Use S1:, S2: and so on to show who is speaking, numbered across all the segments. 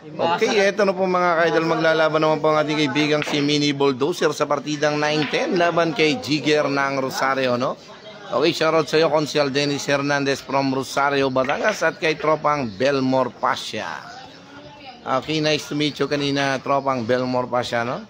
S1: Okay, eto na po mga kaidol. Maglalaban naman po ang ating kaibigang si Mini Bulldozer sa partidang 9-10 laban kay Jigger ng Rosario, no? Okay, shoutout sa iyo, Consial Dennis Hernandez from Rosario, Batangas at kay tropang Belmore Pasha. Okay, nice to meet you kanina, tropang Belmore Pasha, no?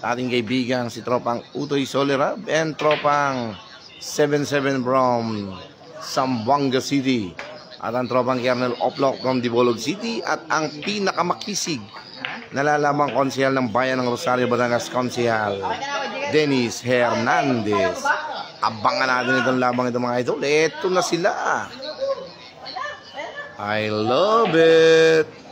S1: Ating kaibigang si tropang Utoy Solera and tropang 77 from Zamboanga City. At ang tropang Kernel Oplok from Dibolog City at ang pinakamakisig nalalamang konsyal ng bayan ng Rosario, Batangas, konsyal Dennis Hernandez. Abangan natin itong lamang ito mga idol. Ito na sila. I love it.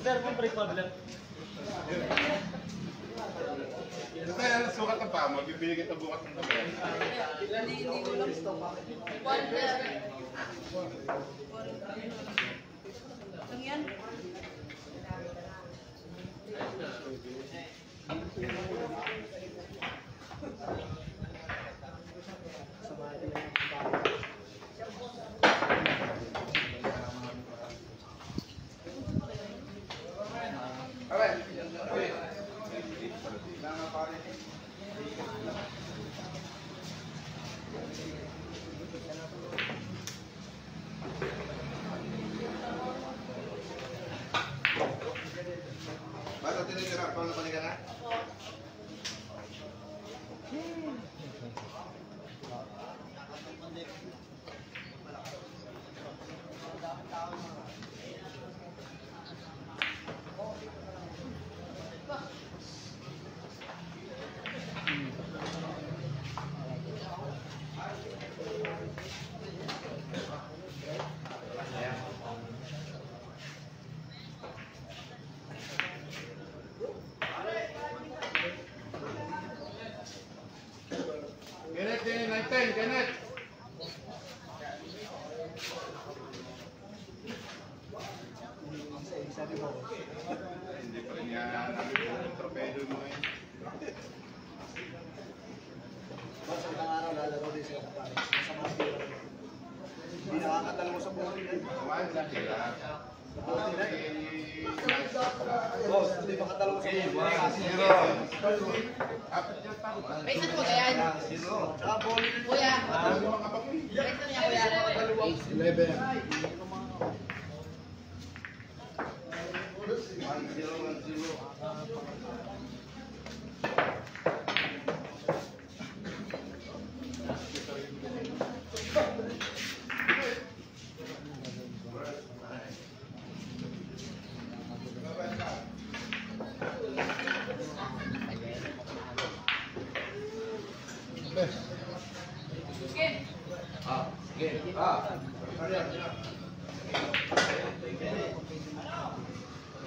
S2: Sir, kung pre-problem.
S3: Basta yan ang sukat ng paa mo, bibili kita bukas ng gabi.
S1: Bago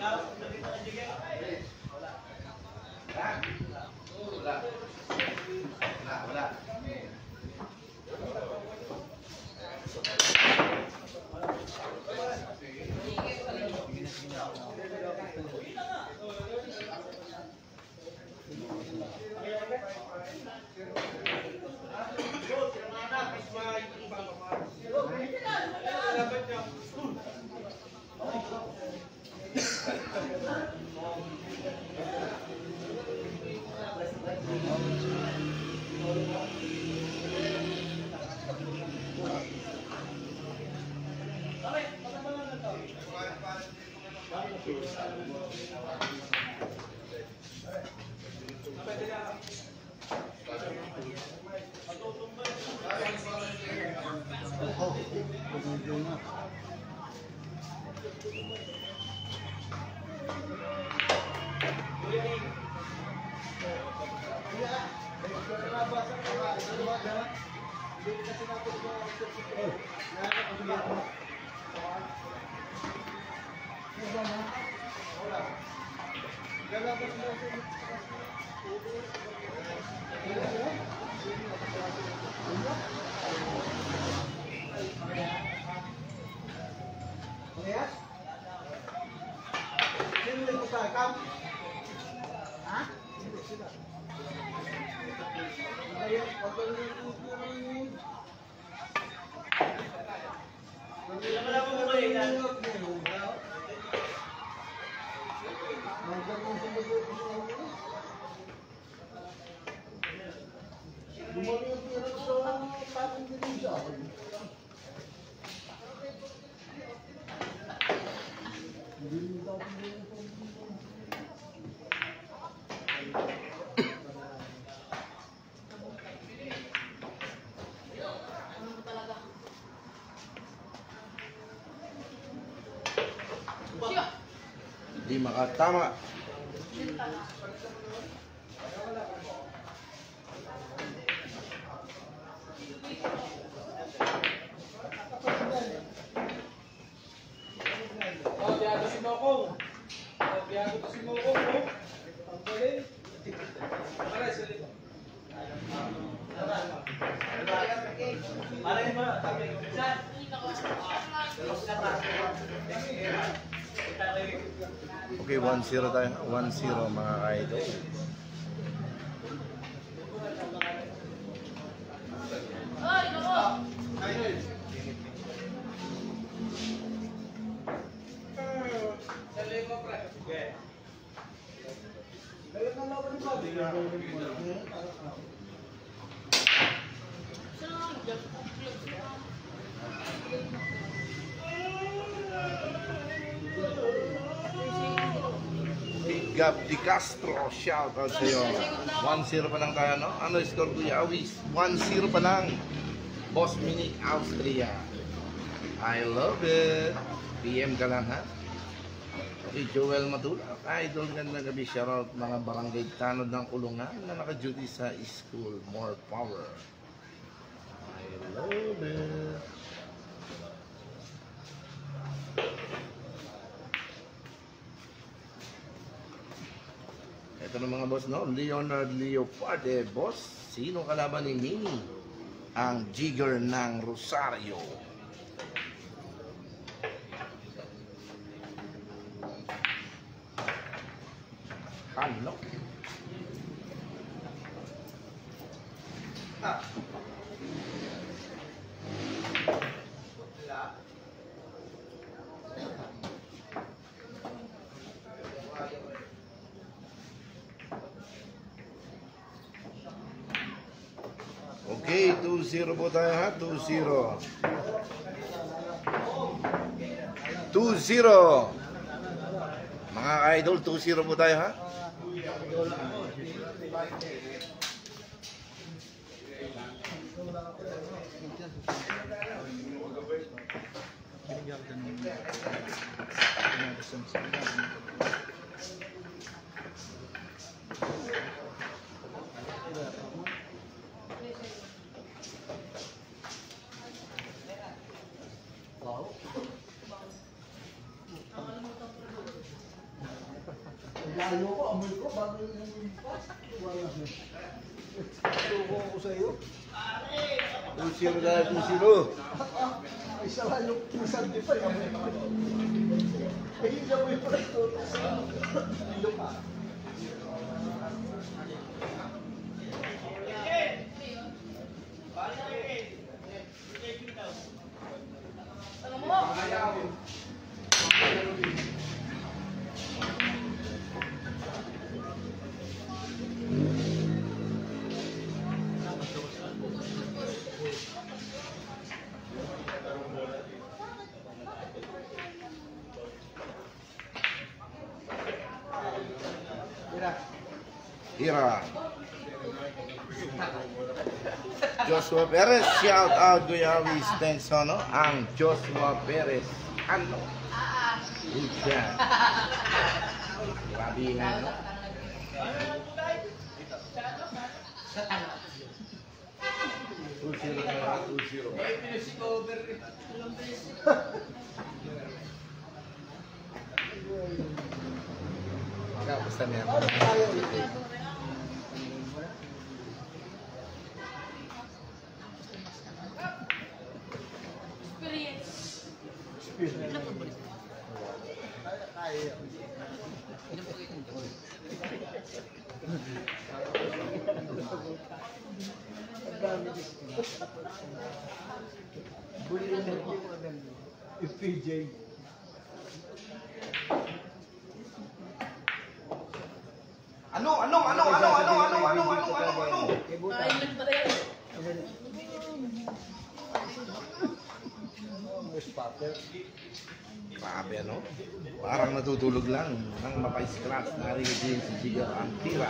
S1: Wala. Di makatama.
S2: Oh, biyago si Mokong. Oh, biyago to si Mokong, oh. Ang galing. Pare, sali ko. Pare, ma, tabi ko. Saan?
S1: Okay, 1-0 tayo. 1-0 mga ka-idol. Castro, shout out sa iyo. 1-0 pa lang tayo, no? Ano score Kuya Awis? 1-0 pa lang. Boss Mini Austria. I love it. PM ka lang, ha? Okay, Joel Matulak. Idol, ganda gabi. Shout out mga barangay tanod ng kulungan na naka-duty sa school. More power. I love it. Ito na mga boss, no? Leonard Leoparde, boss. Sino kalaban ni Mini? Ang jigger ng Rosario. Hello. Okay, 2-0 po tayo ha, 2-0. 2-0. Mga idol, 2-0 po tayo ha.
S4: Layo ko, amoy ko, bago yung amoy pa. Wala na. Suko ko sa iyo.
S1: 2-0 dahil 2-0.
S4: Ay, sa layo, kinusanti pa, amoy ko. Ay, hindi amoy pa ito. Layo pa.
S1: Joshua Perez. Shout out Guyawi Stensono ang Joshua Perez. Ano? Lucha. Grabe nga, no? Two-zero na lang, two-zero. May pinasikover. Ilang beses.
S4: Magkapos na niya. PJ.
S1: Ano, ano, ano, ano, ano, ano, ano, ano, ano, ano? Grabe, ano? Parang natutulog lang ng mapa-scratch na rin din si Jigar Antira.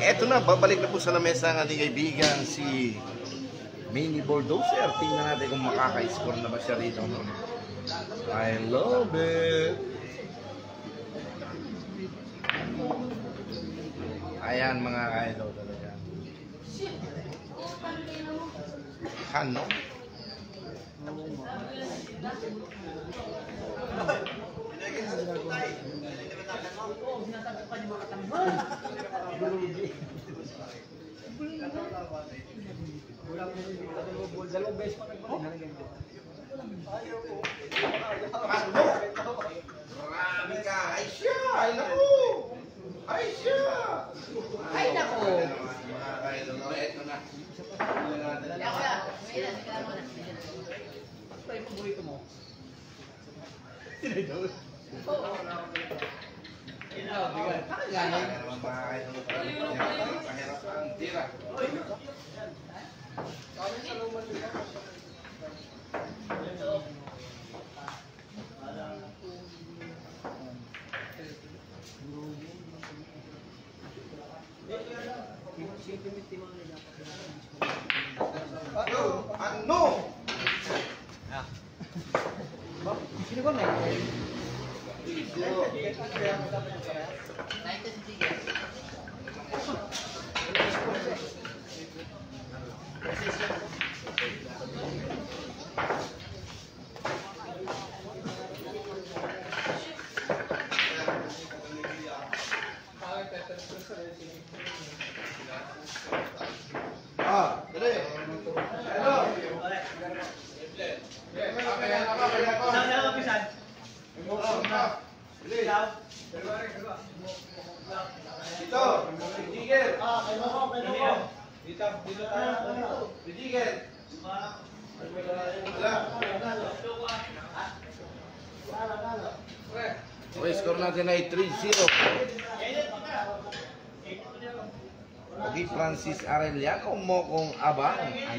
S1: Eto na, babalik na po sa lamesa ang ating kaibigan si Mini Bulldozer. Tingnan natin kung makaka-score na ba siya rito. No? I love it! Ayan mga idol talaga. Ano?
S4: Dalawang beses pa nagbalik.
S1: Ano? Marami ka. Ay siya! Ay naku! Ay siya! Ay naku! Ay naku! Ito na. Ako
S4: na. Sige na,
S1: sige na muna. Ito pa
S4: yung paborito mo.
S1: Sinay daw. Oo. Ito, bigat. Ang galing. Ang galing. Ang galing. Ang galing.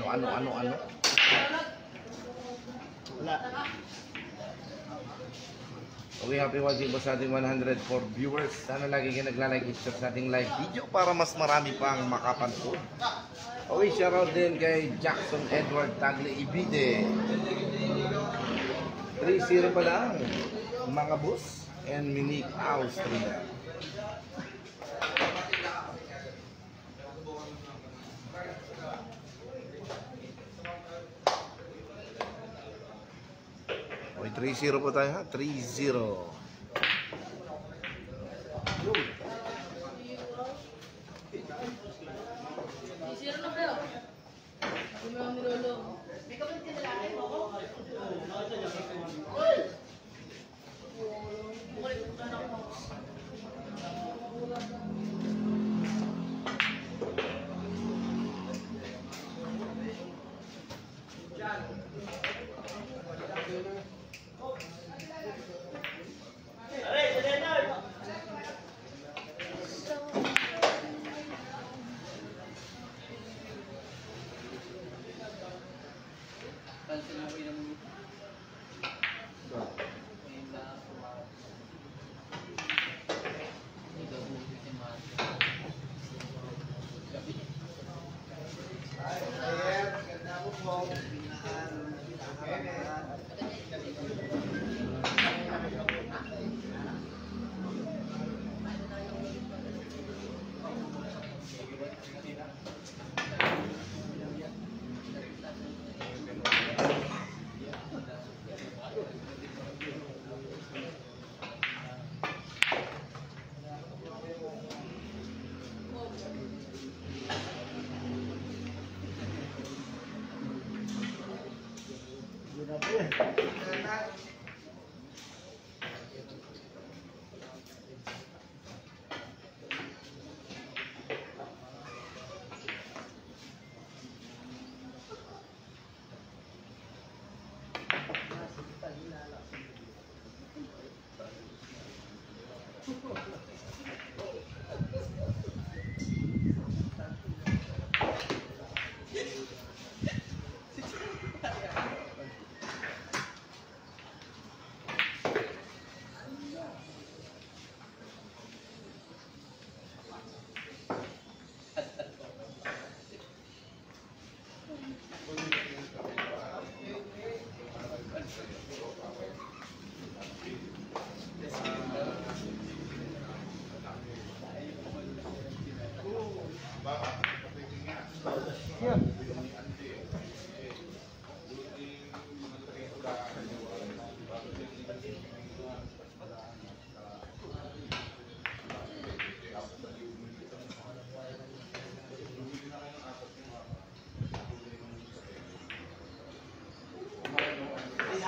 S1: Ano, ano, ano.
S4: Wala.
S1: Okay, happy watching po sa ating 104 viewers. Sana lagi kayo nagla-like and share sa ating live video para mas marami pang makapanood. Okay, shoutout din kay Jackson Edward Tagle Ibide. 3-0 pa lang. Mga boss and Minique Austria. 3-0 po tayo ha. 3-0.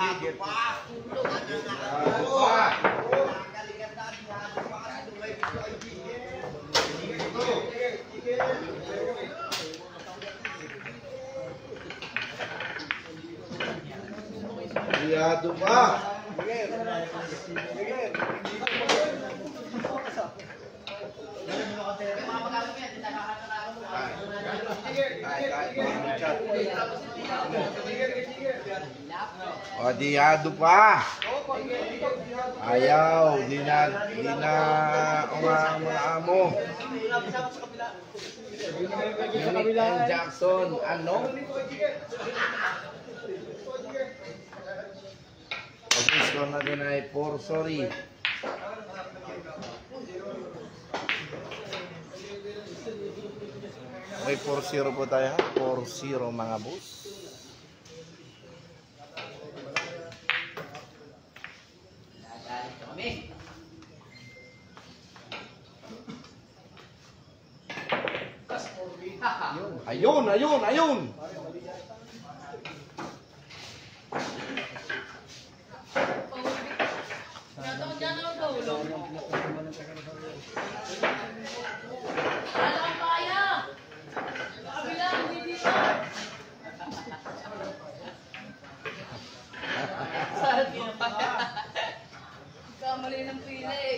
S1: Yun. Siyado O, diyado pa. Ayaw, di na, di na, mga mga amo. Unique and Jackson, ano? Ang score natin ay 4, sorry. Okay, 4-0 po tayo ha. 4-0 mga boss. Ayun, ayun!
S5: Kamali ng pila eh.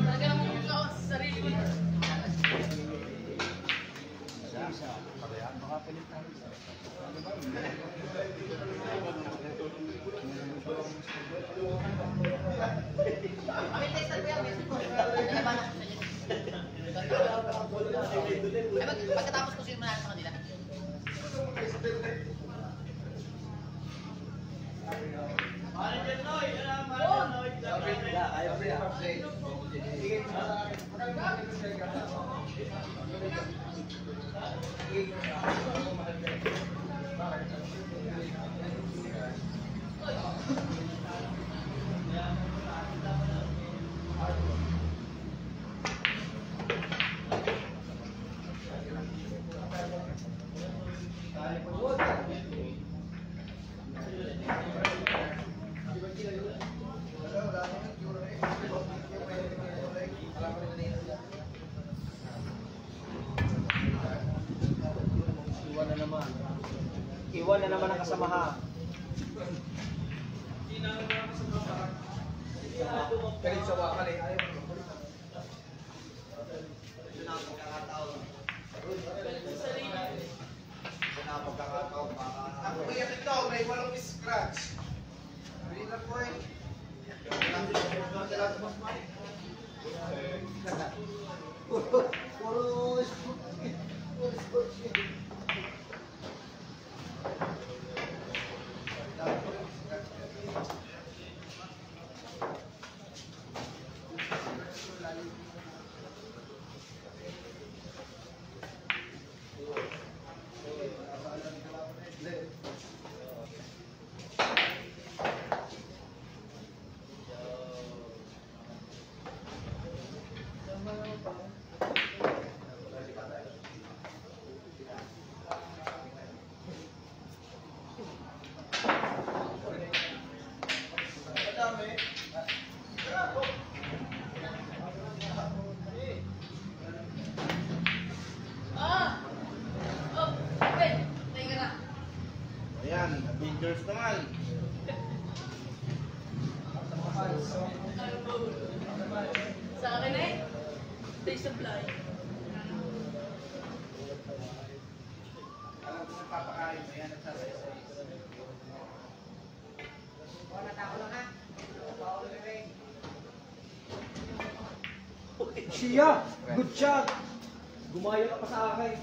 S5: Talaga naman sa sarili mo. Kami textan ko yan, message mo. Ano Thank you. Sa akin eh. Stay supply.
S4: Siya! Good shot! Gumayo ka pa sa akin.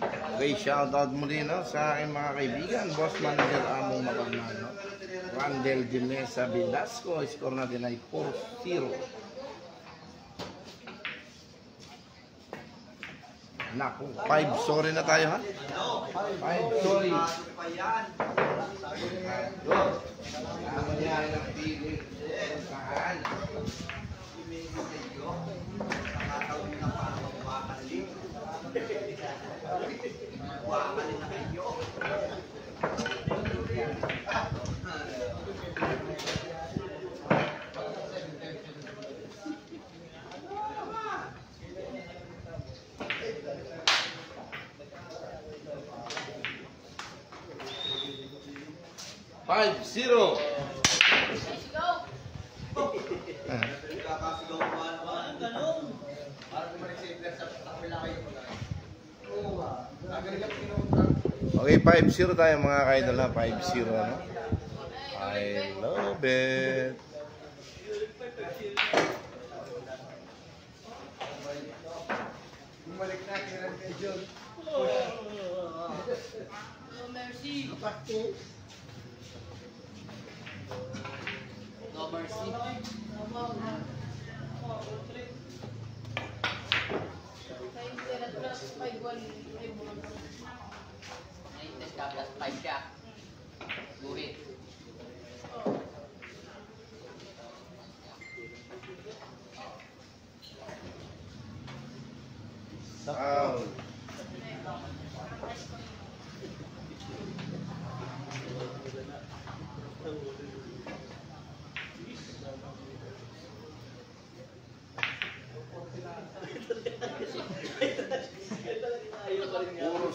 S1: Okay, shoutout muli no, sa aking mga kaibigan. Boss Manager Among Mapagman. No? Randel de Mesa Velasco. Score natin ay 4-0. Naku, 5 sorry na tayo ha? 5 sorry. Ano mangyari ng pili? Saan? Five, zero.
S5: Let's go.
S1: Kakasigaw ko ano
S6: ganun. Parang ma-receiver sa takpila kayo pala. Oo ba? Nagaligat
S1: Okay, 5-0 tayo mga kaidol ha. 5-0 ano? I love it.
S4: Bumalik na kay John.
S7: Oh, mercy. No mercy. Naiintes ka plus 5 siya. Guhit.
S1: Foul. Puro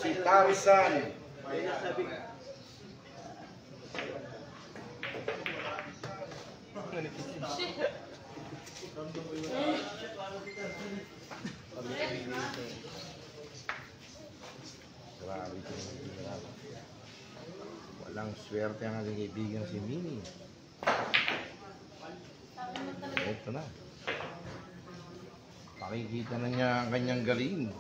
S1: si Tarzan. Grabe ginagawa. Walang swerte ang ating kaibigan si Mini. Ito na. Pakikita na niya ang kanyang galing.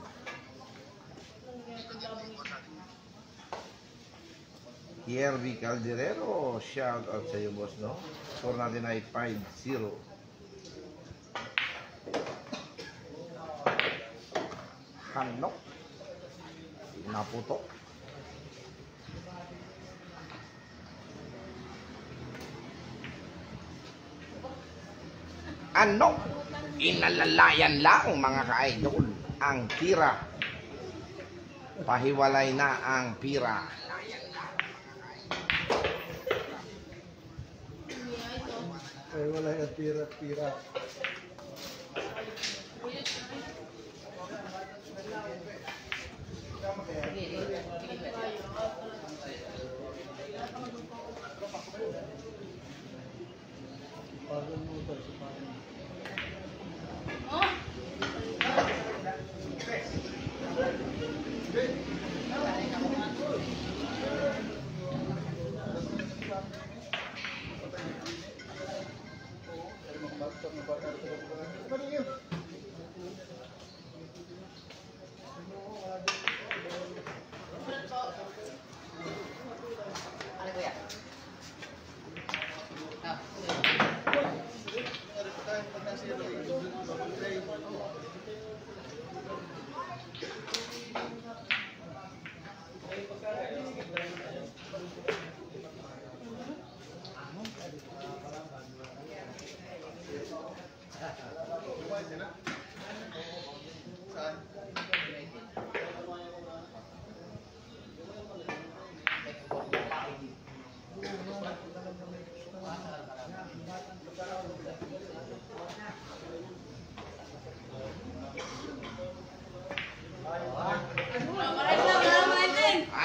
S1: Kierby Calderero, shout out sa iyo boss, no? Score natin ay 5-0. Hanok. Naputo. Ano? Inalalayan lang mga ka-idol ang tira. Pahiwalay na ang pira.
S4: Ay, wala yung pira-pira. Parang mo ba? Parang
S7: Ano kuya? Ah,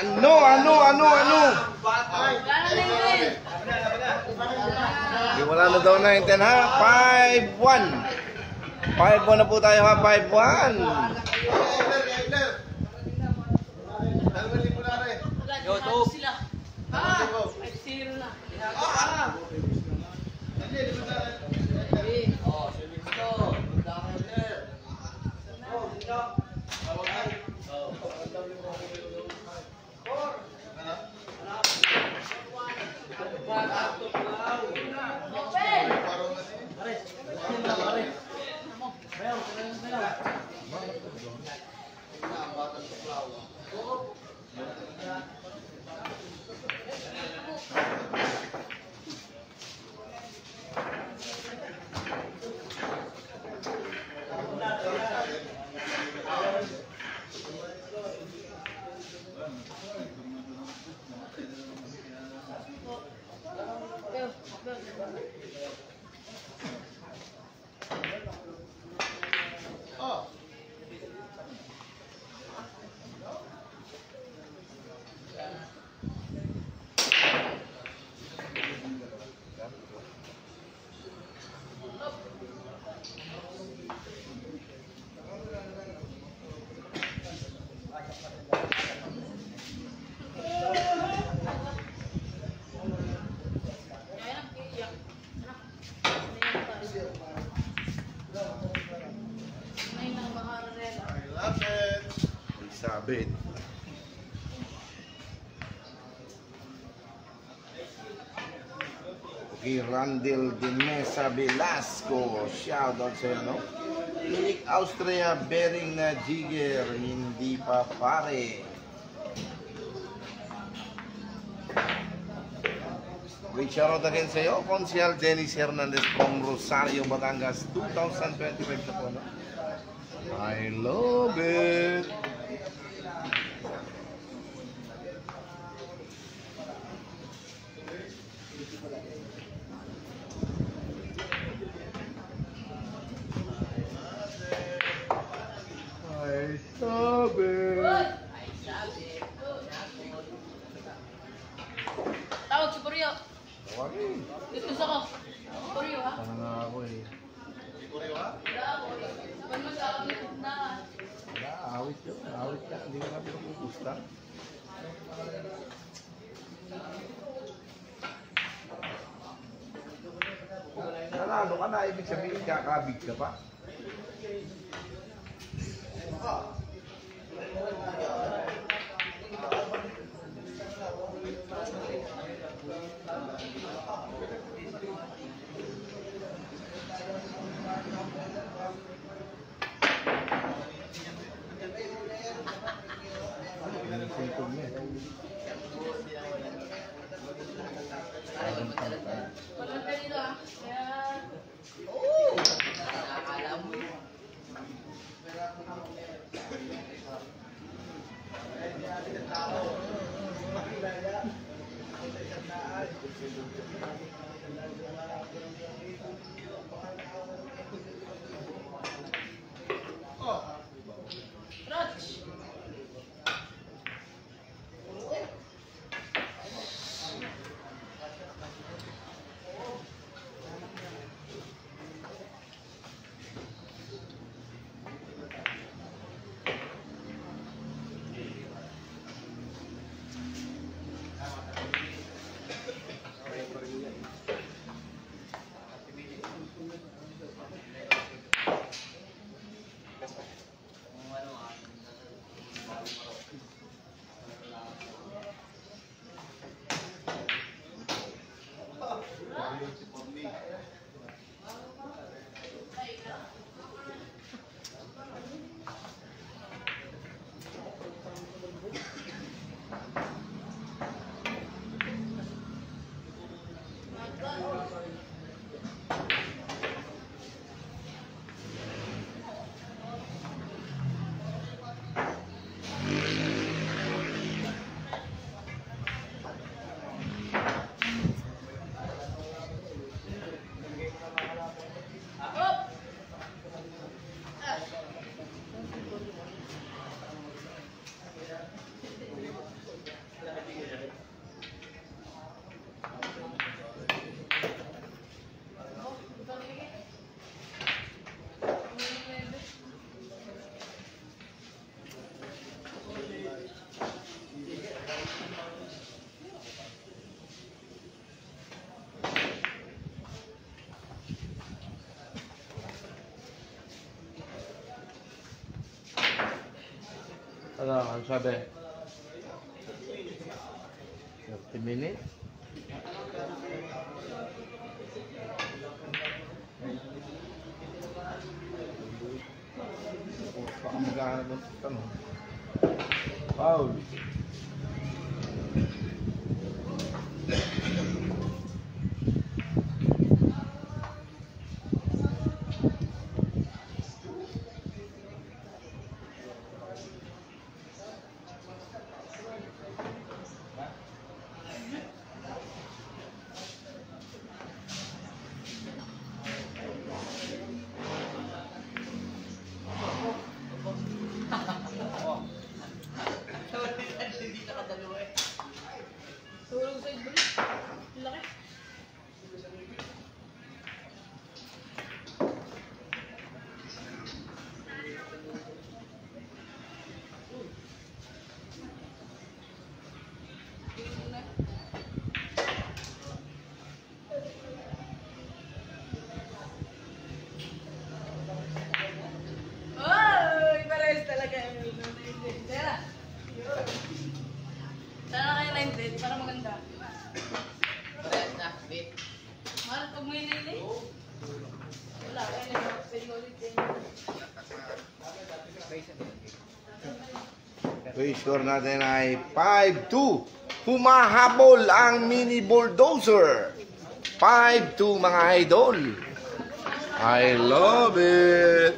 S1: Ano, ano, ano, ano? Di wala na daw 9-10 ha? 5-1. 5-1 na po tayo ha, 5-1.
S7: YouTube. Ito.
S1: bed. Okay, Randall de Mesa Velasco. Shout out sa'yo, no? Unique Austria bearing na jigger. Hindi pa pare. Okay, shout out again sa'yo. Consial Dennis Hernandez from Rosario, Batangas. 2025 na po, no? I love it.
S5: capaz. Ano,
S1: ano sabi? 30 minutes? Baka maghanap ng tanong. Paul. score natin ay 5-2. Humahabol ang mini bulldozer. 5-2 mga idol. I love it.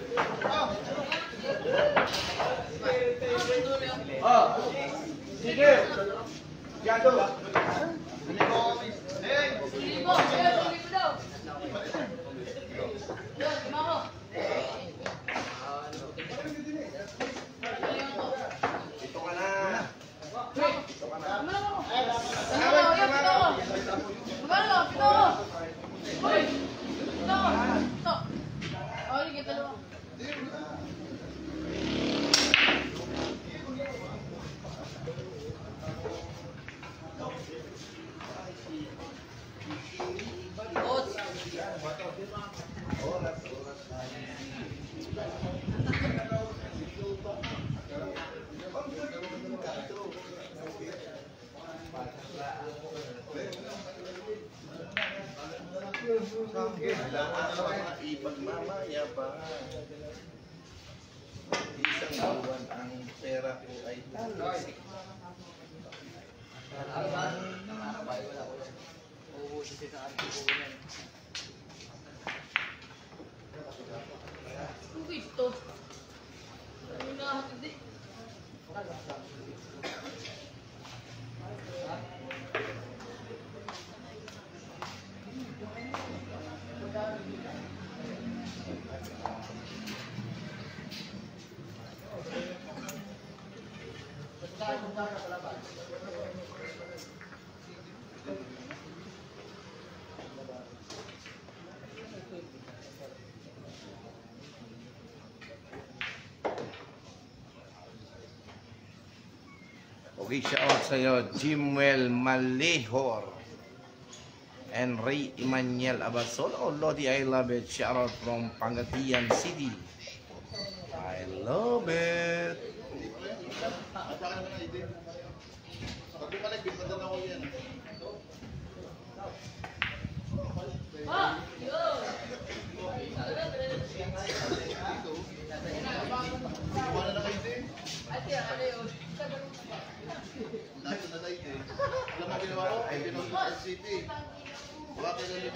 S1: Reach out sa'yo, Jimwell Malihor. And Ray Emmanuel Abasol. Oh, Lodi, I love it. Shout out from Pangatian City.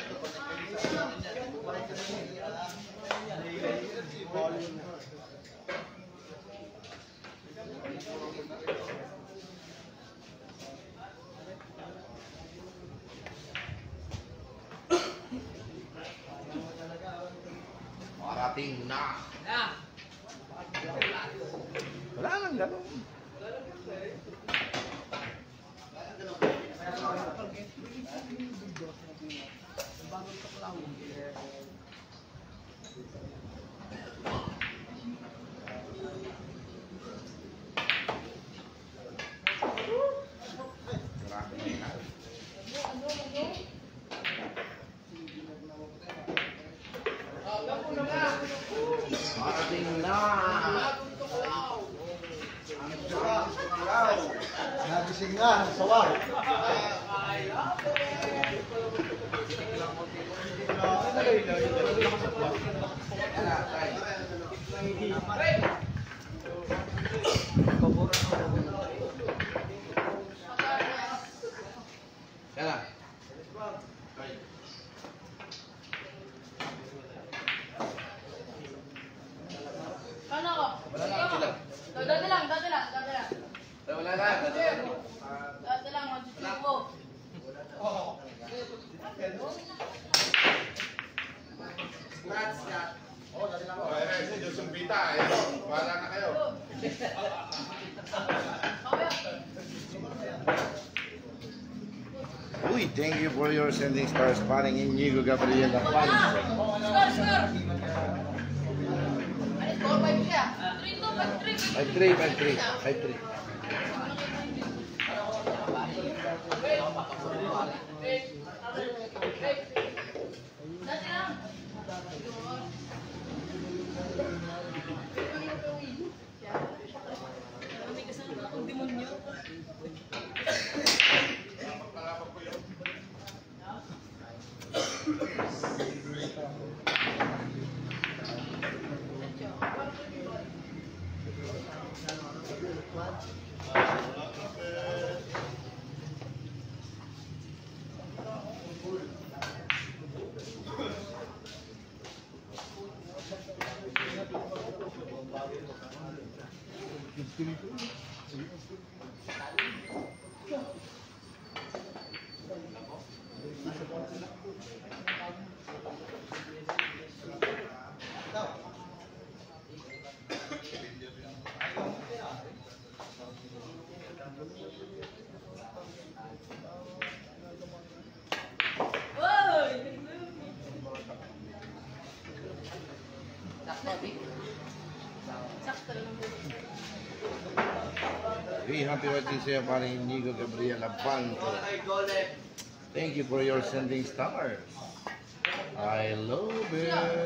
S1: Gracias. Thank you for your sendings corresponding Inigo Gabriel
S5: Alfonso. By
S7: three, by
S1: three, by three. Thank you. Inigo. Thank you for your sending stars. I love it.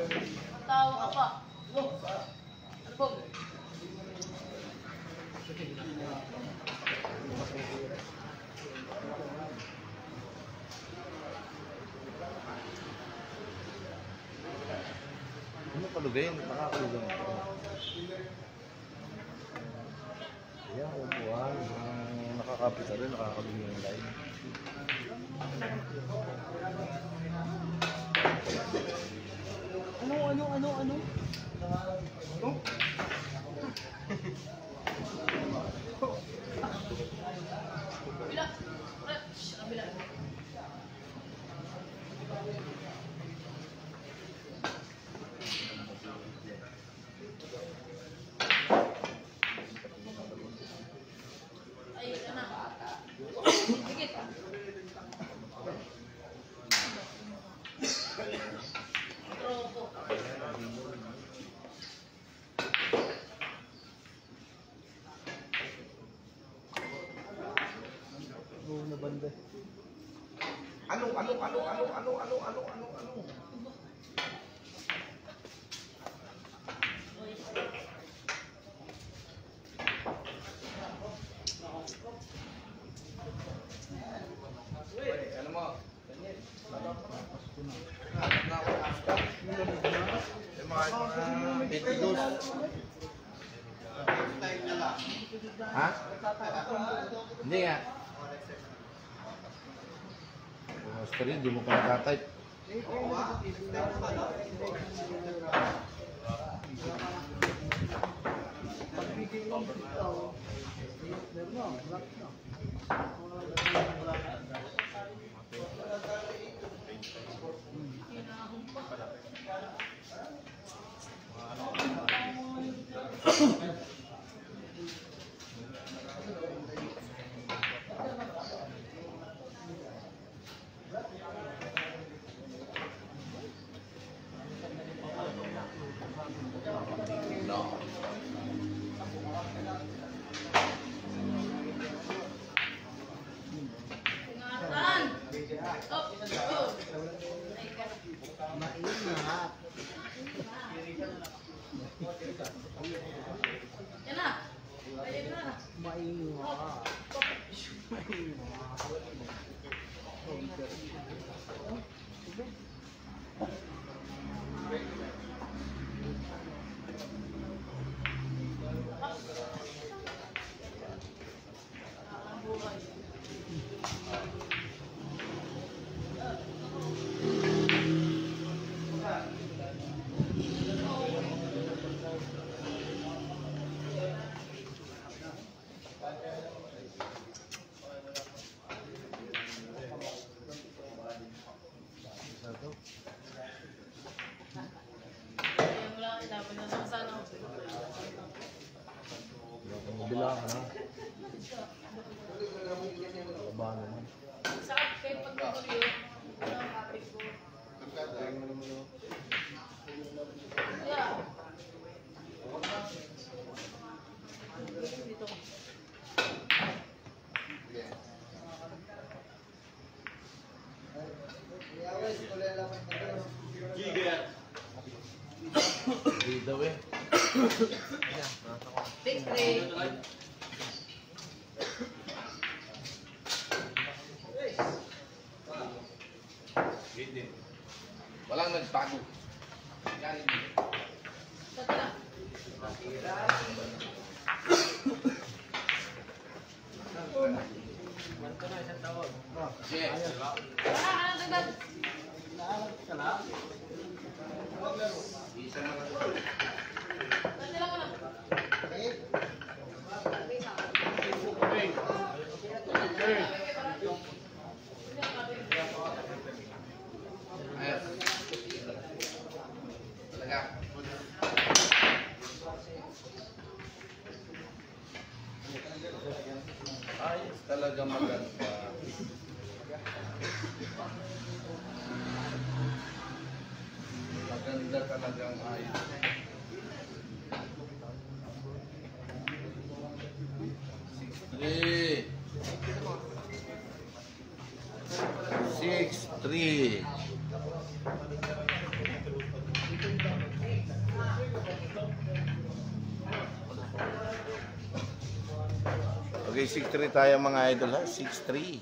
S7: Ano,
S1: ano,
S4: ano, ano, ano, ano,
S1: ano, ano? Ano di
S7: muka Wala ka na.
S1: Wala naman.
S7: Sa akin, pag nagkakayo, ano ang topic ko? Yeah. Dito.
S1: Yeah.
S7: Giga. Dito eh. Ayan,
S1: nasa ko. Victory. Walang nagbago. Yari din. Tata. 6-3 tayo mga idol ha. 6-3.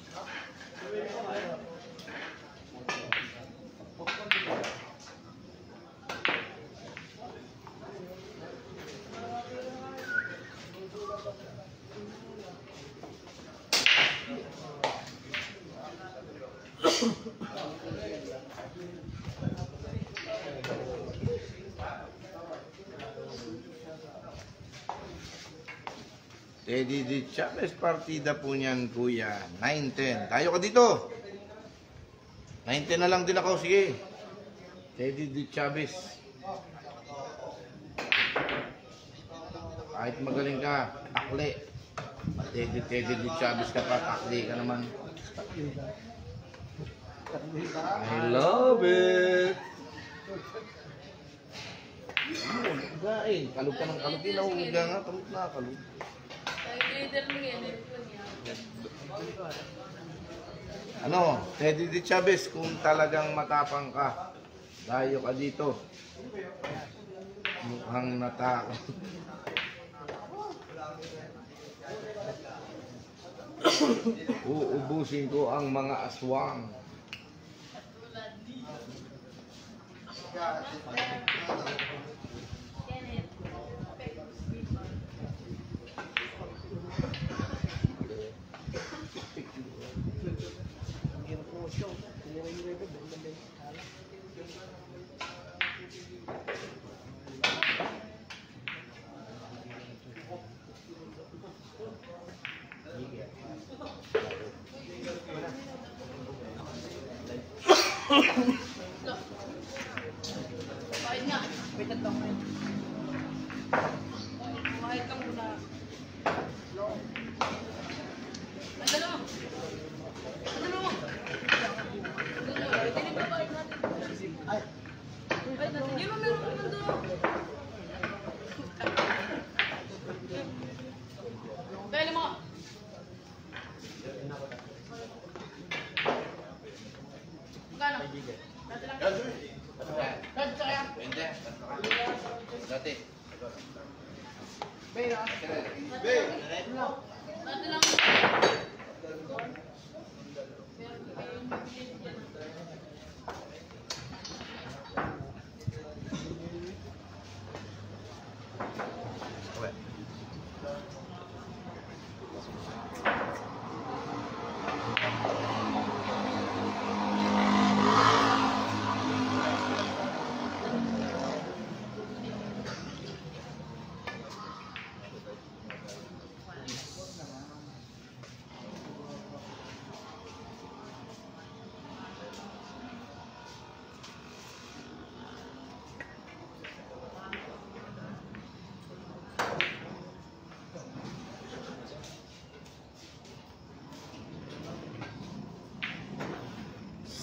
S1: Teddy Di Chavez, partida po niyan, kuya. 9-10. Tayo ka dito. 9-10 na lang din ako, sige. Teddy Di Chavez. Kahit magaling ka, takli. Teddy, Teddy Di Chavez ka pa, takli ka naman. I love it. Gain. Kalog ka ng kalog. Inahuga nga, kalog na, kalog. Ano, Teddy Di Chavez, kung talagang matapang ka, dayo ka dito. Mukhang natakot. Uubusin ko ang mga aswang.
S7: వచ్చాం
S1: నేను ఈరోజు
S7: బొమ్మండి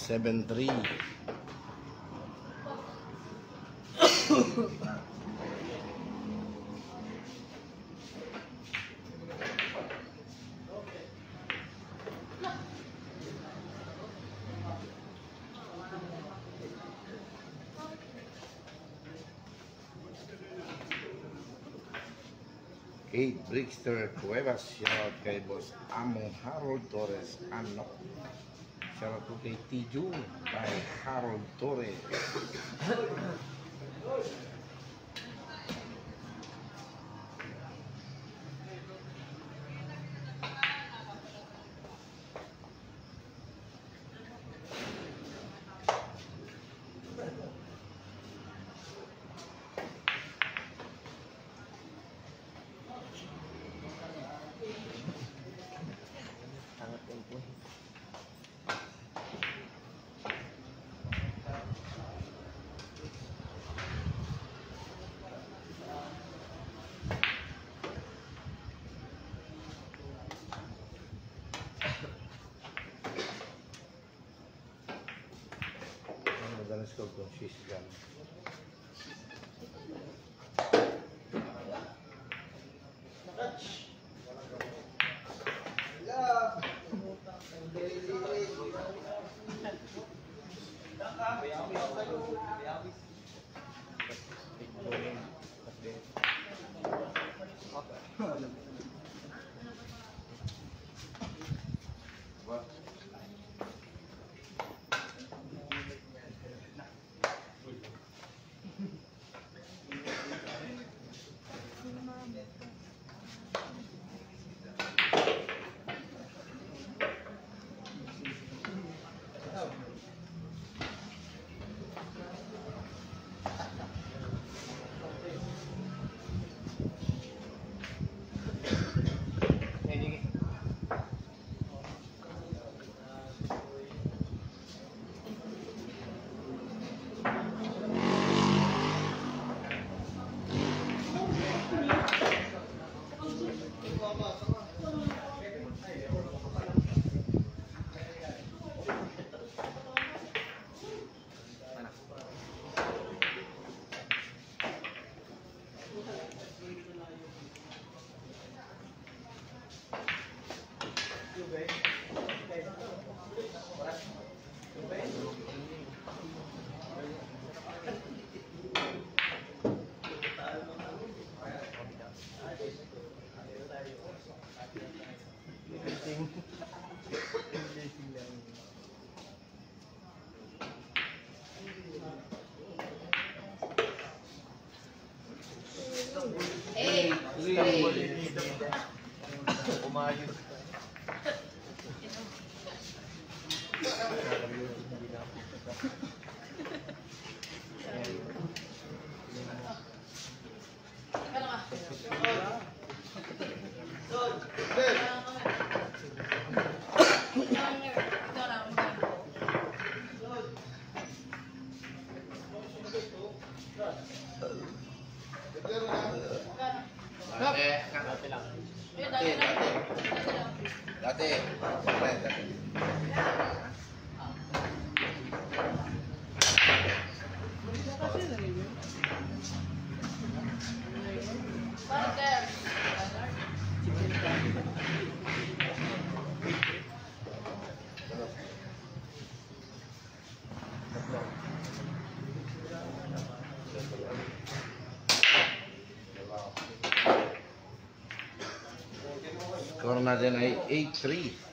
S1: Seven three. Kate Brickster Cuevas, shoutout kay Boss Among Harold Torres, ano? Shoutout po kay Tiju, kay Harold Torres. Ano madalas ko kung
S7: Hey!
S1: Score natin ay 8-3.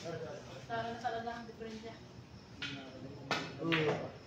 S5: Sa
S7: akin
S4: na
S7: talaga ang diferensya. Oh.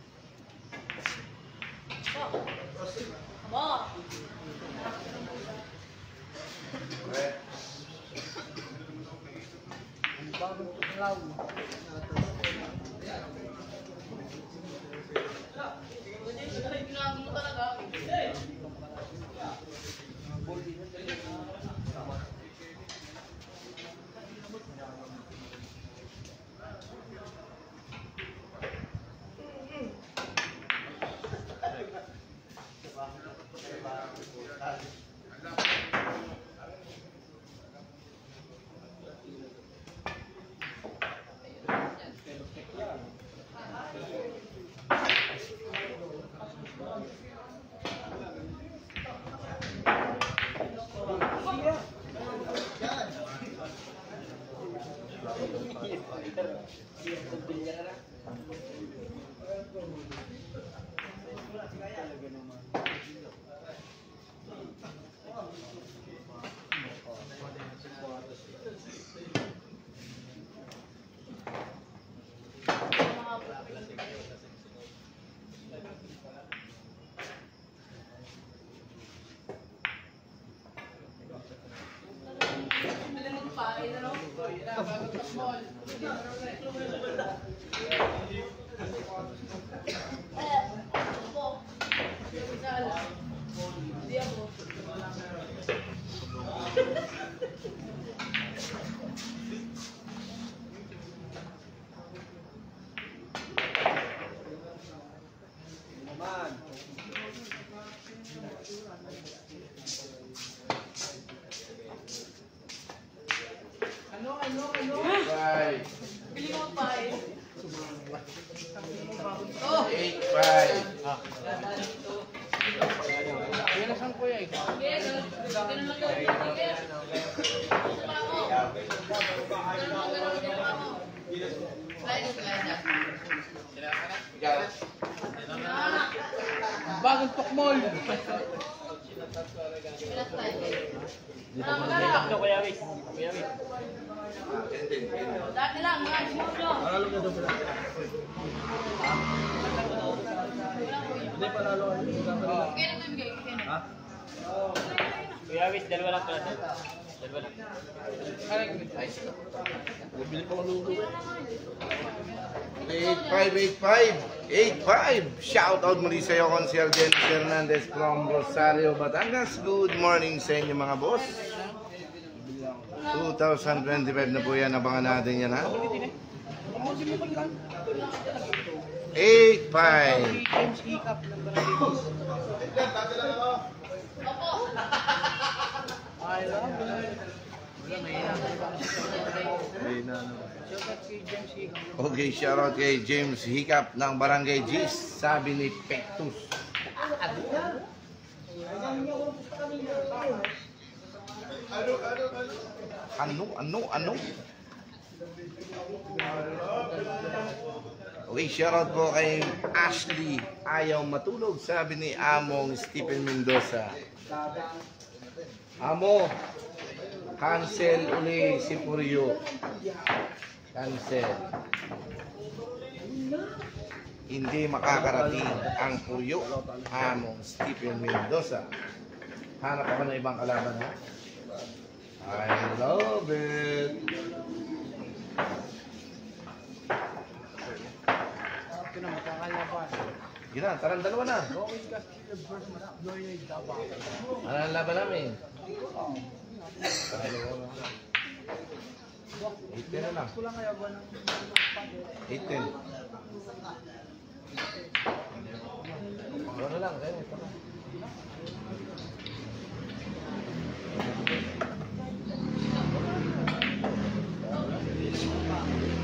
S6: Wis, dalawa lang pala
S1: eight-five. Eight-five. Shout out muli sa iyo, Consiel Dennis Hernandez from Rosario, Batangas. Good morning sa inyo mga boss. 2025 na po yan. Abangan natin yan ha. Eight-five. Okay, shout out kay James Hiccup ng Barangay Gis. Sabi ni Pectus. Ano, ano, ano? Okay, shout out po kay Ashley Ayaw Matulog. Sabi ni Among Stephen Mendoza. Amo, cancel uli si Puryo. Cancel. Hindi makakarating ang Puryo. Among Stephen Mendoza. Hanap ako ng ibang kalaban ha. I love it. Yun na, tarang dalawa na. Ano ang laban namin? Dalawa na. 8 na lang. 8 Ano na lang, kaya na.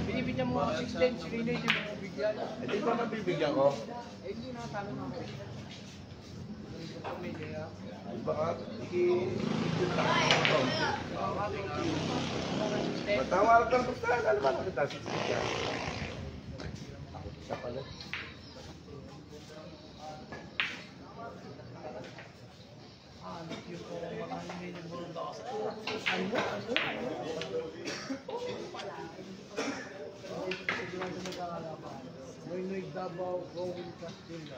S4: Binibigyan mo ako 610, si Rino yung bigyan.
S1: Eh, ba mabibigyan ko?
S4: Eh, hindi na, talo na ako.
S1: Ay, baka, iki... Matawag ka ng pustahan, alam ba nakita? Sisiyan. Takot siya pala.
S4: Noy Davao, Rowing Castilla.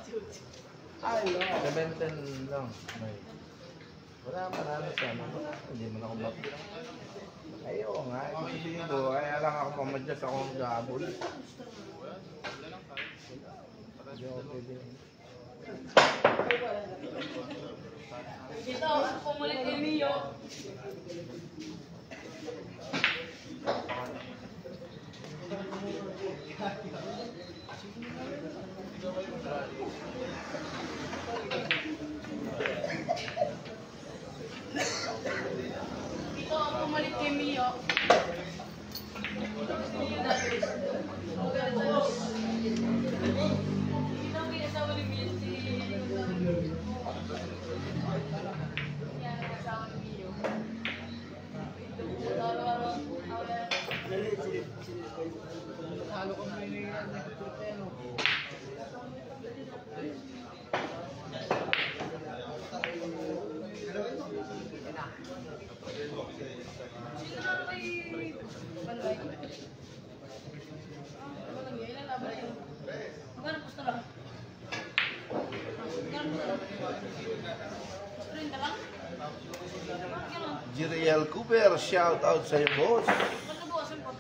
S4: I love.
S1: 17 lang. May. Wala marami sa ano. Hindi mo na ako map. Ayaw nga. Sabihin ko, kaya lang ako pamadya sa akong gabol. Hindi ako pwede.
S7: Dito, pumulit kay Mio. Dito, pumulit kay Mio. Dito, pinasama ni Mio si... Yan, kasama ni Mio. Araw-araw, awal.
S4: Talo ko na yun yung nagtuteno.
S7: Sino na may balay? Ah, ano lang yun? Ilan laban yun? Magkano gusto lang? Magkano gusto lang? Trenta lang? Magkano?
S1: Jiriel Cooper, shout out sa iyo, boss.
S7: Magkabawasan pa.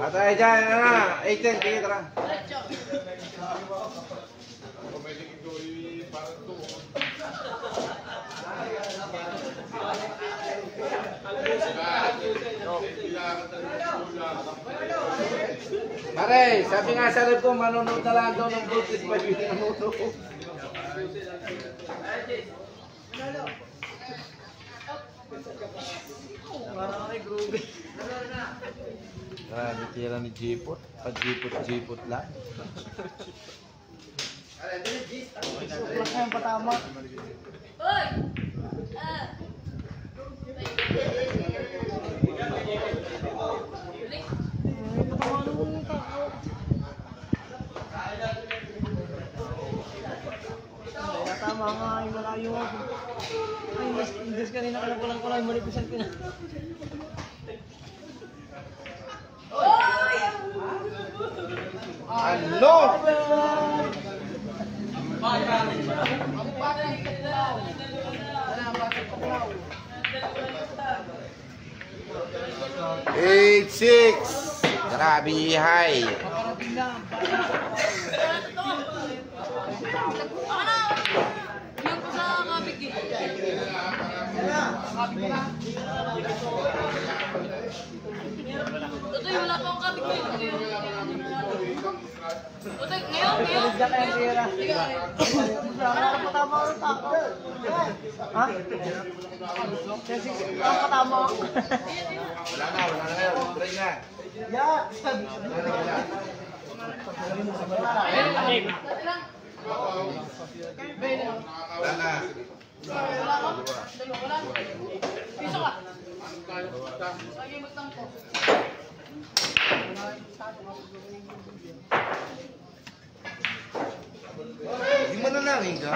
S1: Atay dyan, ano na, 18, tingin tara.
S7: Diretso.
S1: Pare, sabi nga sa rep ko, manonood na lang daw ng Brutis pa yung minuto. Grabe tira ni Jipot. Pa-Jipot-Jipot lang.
S4: Na yung patama.
S7: Hoy! Ah! Balik.
S4: Ay, patama na mo yung tao. Kaya tama nga, ay malayo ako. Ay, mas indes kanina kulang, malipisan ko na.
S1: Ano? Eight, six. Grabe high.
S7: Ako na! Iyon ko sa kabig eh. Tutoy, wala pa akong kabig ngayon. Tutoy, ngayon, ngayon.
S4: Wala na patama ko ng tao. Ha? Ang patama ako.
S1: Wala na, wala na ngayon. Try na.
S4: Yeah, sabi.
S7: Dati lang.
S1: Wala na.
S7: Wala ako. Dalawa lang. Piso ka. Lagi magtangko.
S1: Di manalangin ka.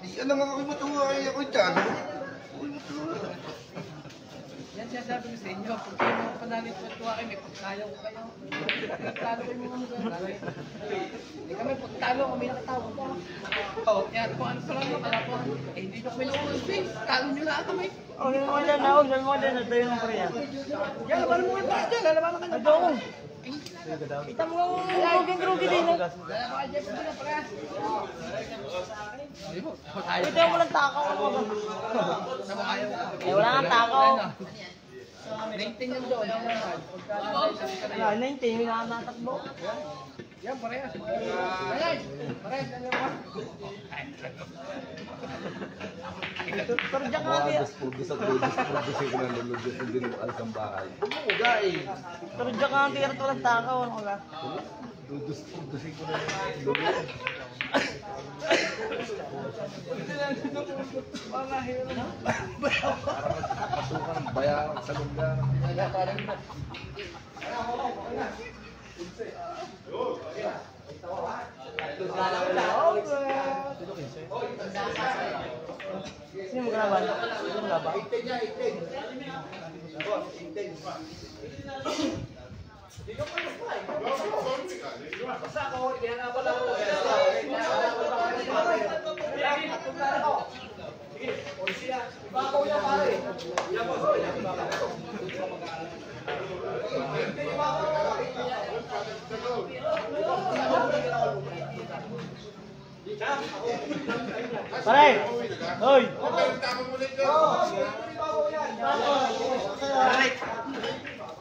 S1: Di ka na nga ako matuwa ay ako dyan.
S2: Yan siya sabi ko sa inyo, pag kayo mga panalit at tuwa kayo, may pagtayo ko kayo. Pagtalo kayo mga mga Hindi kami, pagtalo kami nakatawa pa. Oh, yan, kung ano pa lang yung kala ko, eh, hindi na kami nakulang swing. Talo nyo lang kami.
S4: Huwag mo dyan na, huwag mo dyan na. Tayo ng pareha.
S2: Yan, labanan mo yung pass dyan, lalabanan ka
S4: Ado ko. Kita mo rugi-rugi din. Ito
S2: mo lang takaw. Ano eh, wala nga takaw.
S4: 19 yung doon. Wala, 19 yung
S2: nakatakbo. Yan,
S4: parehas. Ayan, parehas. Pero
S2: diyan ka kaya.
S4: Purgos at lugos, purgos yung
S2: nalulugos yung dinual sa bahay.
S4: Pero diyan ka kaya, tulad takaw. Ano ka? Ang tira at walang takaw. Ano ka? Sino maglaban? Sino maglaban? Pare! Hoy! Ano ya? Ano ya?
S1: Para na, para
S4: Game ka na nga. Babalik. Ako lang hindi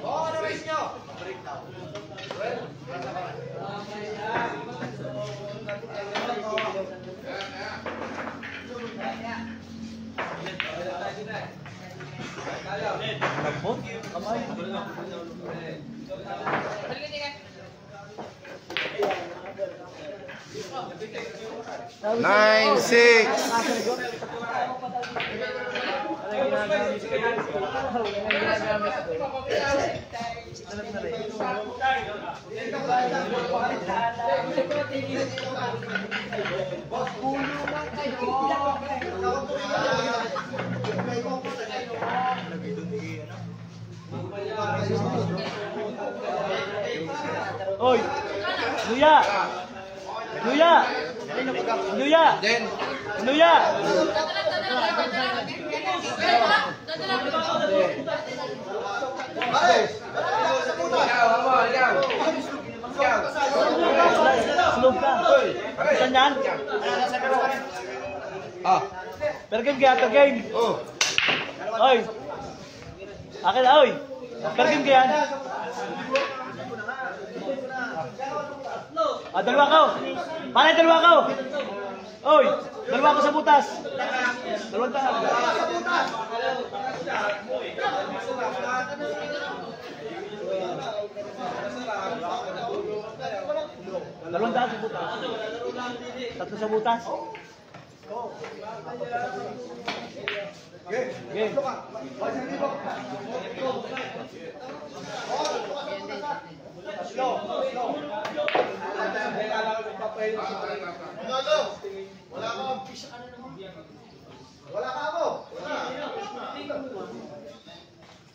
S4: makabalik ka. Lambot? Kamay.
S1: Nine, six.
S4: Wala
S6: Oy! Luya! Luya! Luya! Luya! Slow ka. Saan yan?
S1: Ah.
S6: Pergame kaya, pergame.
S1: Oh.
S6: Oy! Akin oy! Pergame kaya. Ah, dalawa ka. Paano yung dalawa ka? Oy! Dalawa ko sa butas. Dalawa ka. Dalawang daan sa butas. Tatlo sa butas.
S3: Manolo, wala ka. Wala ka mo. Wala.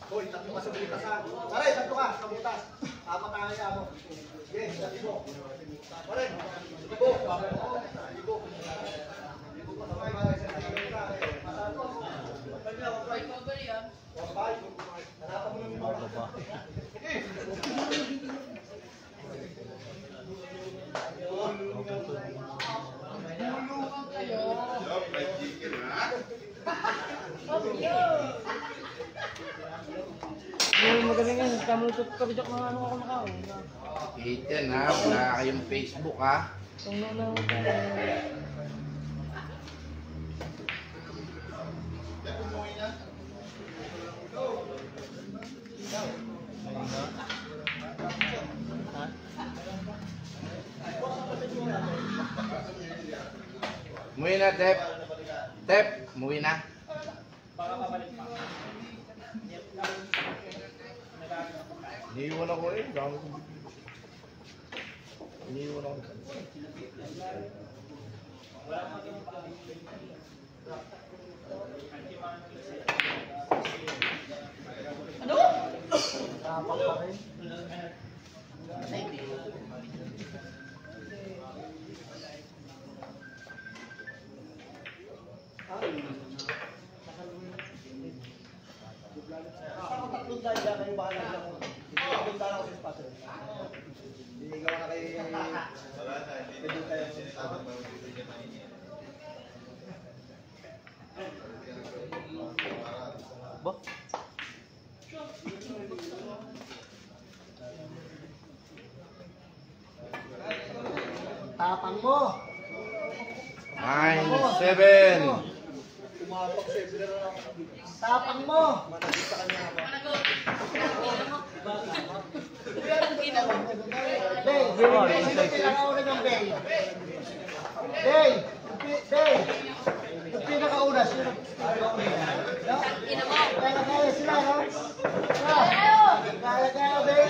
S8: Hoy, tatlo ka sa butas ha. Pare, tatlo ka sa butas. Apat ang kaya mo. Sige, tatlo. Pare, libo. Libo.
S6: Magaling yan. Kamu tutupjak ng ano ako nakaw.
S1: Ethan ha, wala kayong Facebook ha. Umuwi na, Muina, Dep. Dep, Muina. Iniwan ako eh. Gano'n ko. Iniwan ako. Ano? Bibili. Iniiwan ako.
S8: Ako tatlong dahil dyan kayo bahala lang ako. Tatlong dahil ako sa sponsor. Hindi ka na kay... Pwede tayo sa
S6: Bo?
S8: Tapang mo!
S1: Nine, seven.
S8: Tapang mo! Day, sino pinakauna ng Day? Day! Day! Yung pinakauna, sino pinakauna? No? Kaya kaya sila, no? Kaya kaya, Day?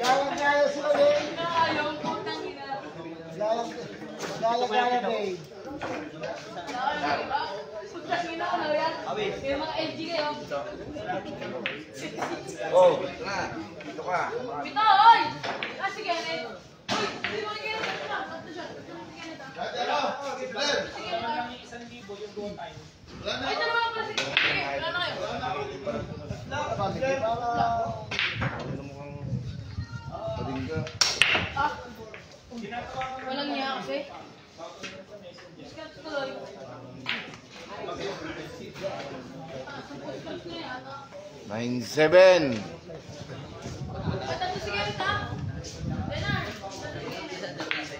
S8: Kaya kaya sila, Day? Kaya, Day?
S7: Yung mga LG kayo.
S1: Oh, ito na. Dito ka.
S7: Bito, oy! Ah, sige, Nen. Uy, hindi mo kaya na ito. Tatlo siya.
S3: Dati ano? Blair.
S7: Ay, dalawa pala si Sige, wala na kayo.
S8: Pamili para...
S1: Ano mukhang... Pading ka.
S7: Ah. Walang niya kasi. Discount tuloy.
S1: Nine, seven.
S7: Tatlo si Kenneth, ha? Leonard, tatlo si Kenneth.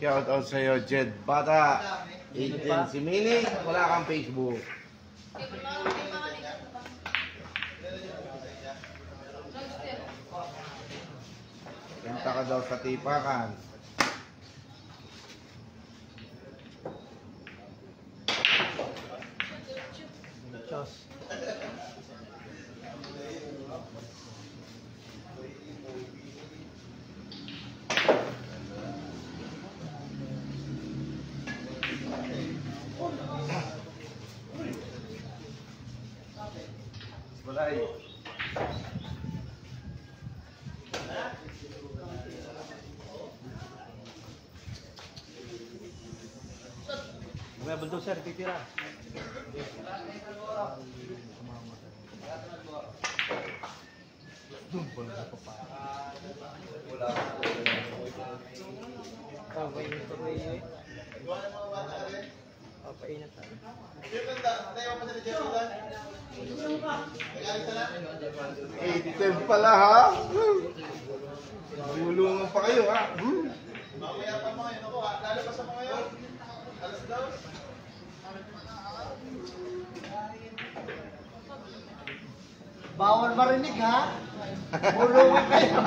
S1: Shout out sa iyo, Jed Bata. 18 si Mini, wala kang Facebook. Punta ka daw sa tipakan.
S6: Chos.
S1: Balay.
S6: May bulldozer, titira.
S2: Yung
S1: 87 pala ha? Bulungan pa kayo ha? Hmm.
S2: Mamaya pa mga yun ako ha. Lalabas sa mga yun. Alas daw.
S8: Bawal marinig ha. Bulungan kayo.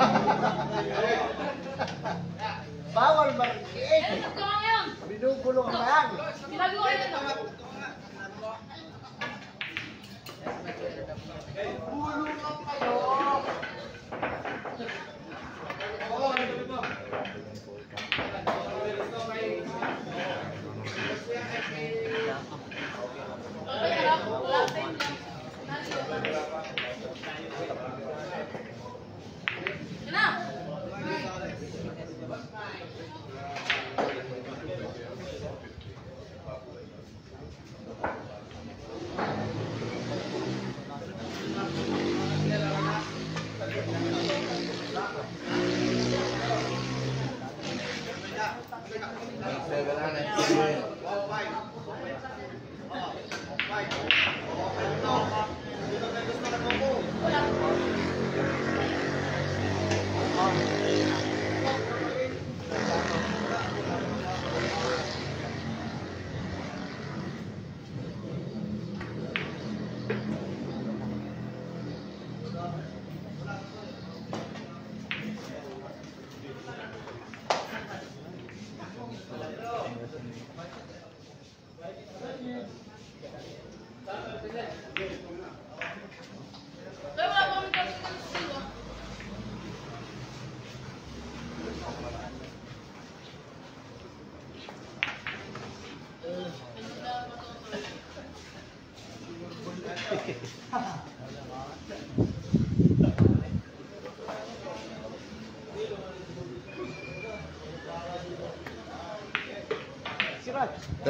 S8: Bawal marinig.
S7: Eh, ito lang yan.
S8: Binubulong ka yan.
S7: Sinabi ko kayo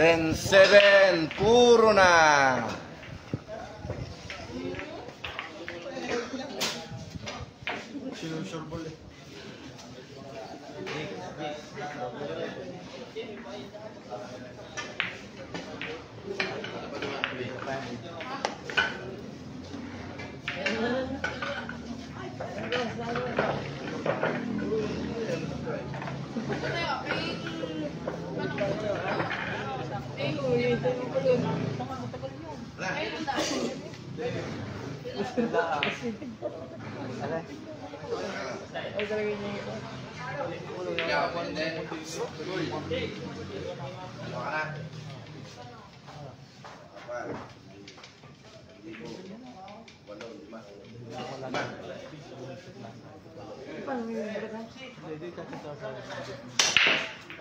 S6: Sirat.
S1: 10-7, puro na.
S7: Huli. Ay,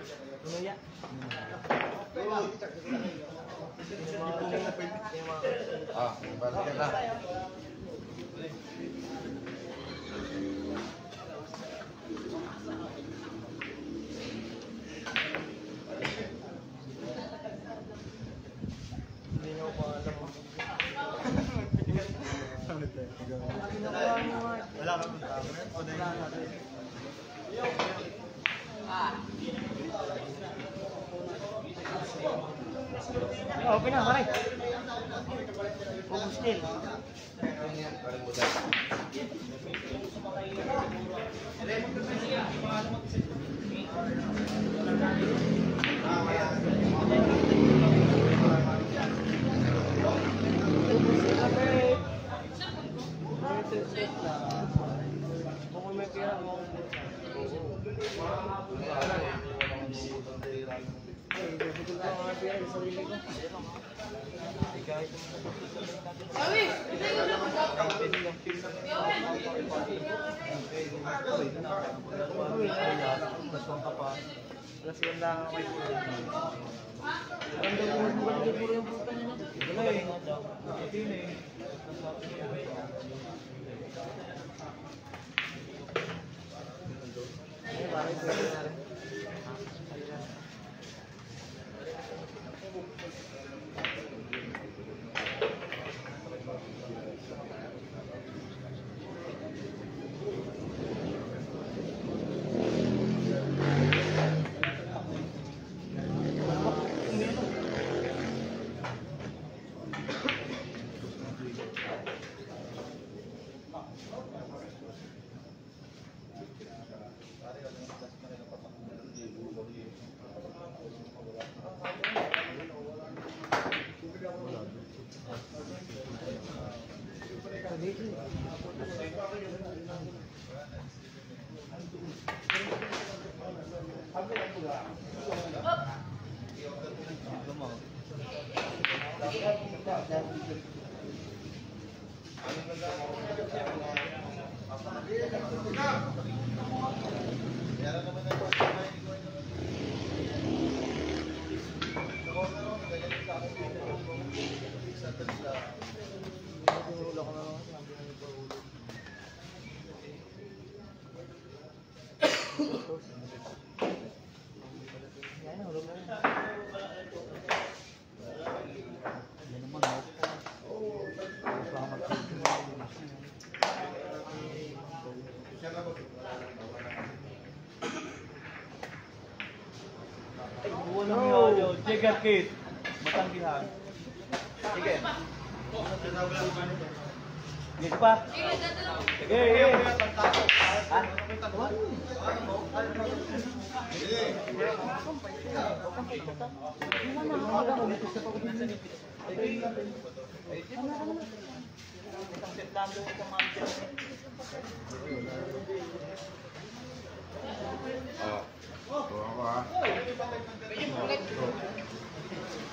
S6: Inuya.
S1: Ah, balik na.
S6: Wala ka punta. Wala ka. Oh, Okay na, pare. Focus still.
S1: Kung may pera,
S7: mo. Alas yun lang ako
S6: kayo. Ang dagdag mo, ang dagdag mo yung buka nila. Wala yun eh. Wala mo Jigger kid. Matanggihan. Sige. Sige pa. Sige. Ha?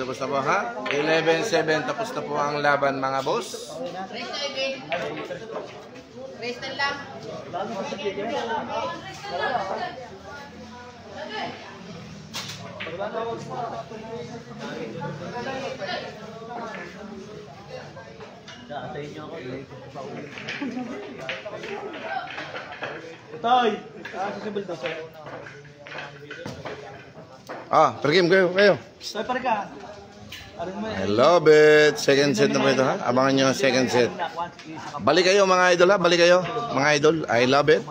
S1: tapos na po ha? 11-7, tapos na po ang laban mga boss.
S5: Rest babe. Rest lang.
S6: Daatayin niyo ako. Utoy! Ah, sa sibil daw sir.
S1: Ah, pergame kayo, kayo.
S6: Utoy, pare ka.
S1: I love it. Second set na po ito ha? Abangan nyo ang second set. Balik kayo mga idol ha, balik kayo. Mga idol, I love it.